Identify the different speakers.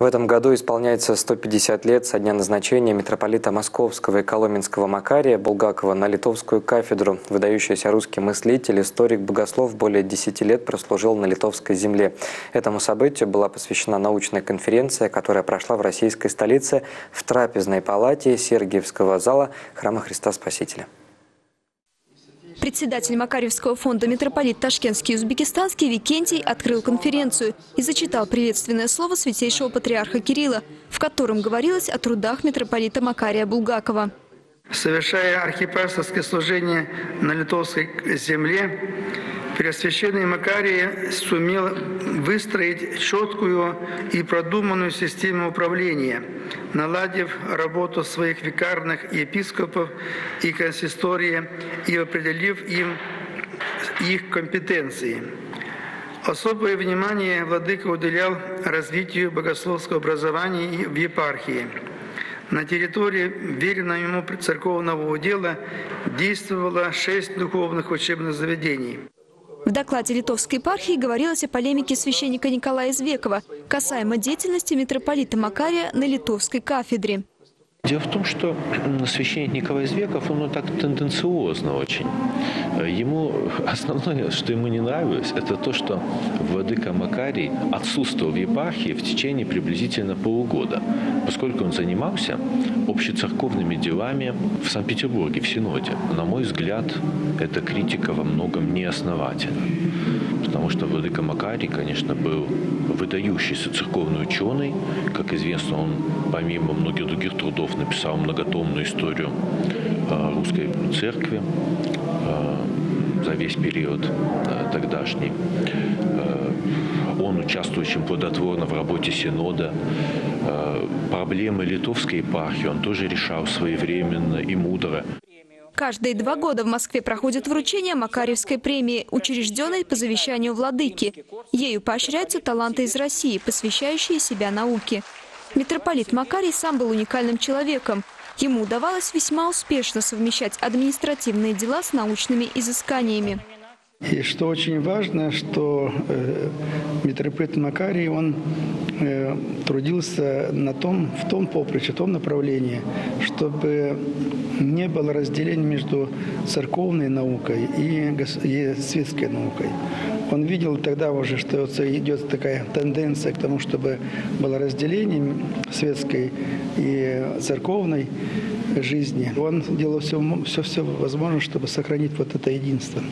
Speaker 1: В этом году исполняется 150 лет со дня назначения митрополита Московского и Коломенского Макария Булгакова на литовскую кафедру. Выдающийся русский мыслитель, историк, богослов более 10 лет прослужил на литовской земле. Этому событию была посвящена научная конференция, которая прошла в российской столице в трапезной палате Сергиевского зала Храма Христа Спасителя.
Speaker 2: Председатель Макаревского фонда митрополит Ташкентский и Узбекистанский Викентий открыл конференцию и зачитал приветственное слово святейшего патриарха Кирилла, в котором говорилось о трудах митрополита Макария Булгакова.
Speaker 3: Совершая архипасторское служение на литовской земле, Преосвященный Макарий сумел выстроить четкую и продуманную систему управления, наладив работу своих викарных епископов и консистории и определив им их компетенции. Особое внимание Владыка уделял развитию богословского образования в епархии. На территории веренного ему церковного удела действовало шесть духовных учебных заведений.
Speaker 2: В докладе Литовской епархии говорилось о полемике священника Николая Извекова касаемо деятельности митрополита Макария на литовской кафедре.
Speaker 4: Дело в том, что священник Николай Извеков, он так тенденциозно очень. Ему основное, что ему не нравилось, это то, что владыка Макарий отсутствовал в епархии в течение приблизительно полугода, поскольку он занимался общецерковными делами в Санкт-Петербурге, в Синоде. На мой взгляд, эта критика во многом неосновательна. Потому что Владыка Макарий, конечно, был выдающийся церковный ученый. Как известно, он помимо многих других трудов написал многотомную историю а, русской церкви а, за весь период тогдашний. Он участвует очень плодотворно в работе Синода. Проблемы литовской епархии он тоже решал своевременно и мудро.
Speaker 2: Каждые два года в Москве проходит вручение Макаревской премии, учрежденной по завещанию владыки. Ею поощряются таланты из России, посвящающие себя науке. Митрополит Макарий сам был уникальным человеком. Ему удавалось весьма успешно совмещать административные дела с научными изысканиями.
Speaker 3: И что очень важно, что э, митрополит Макарий, он э, трудился на том, в том поприще, в том направлении, чтобы не было разделения между церковной наукой и, и светской наукой. Он видел тогда уже, что идет такая тенденция к тому, чтобы было разделение светской и церковной жизни. Он делал все, все, все возможное, чтобы сохранить вот это единство.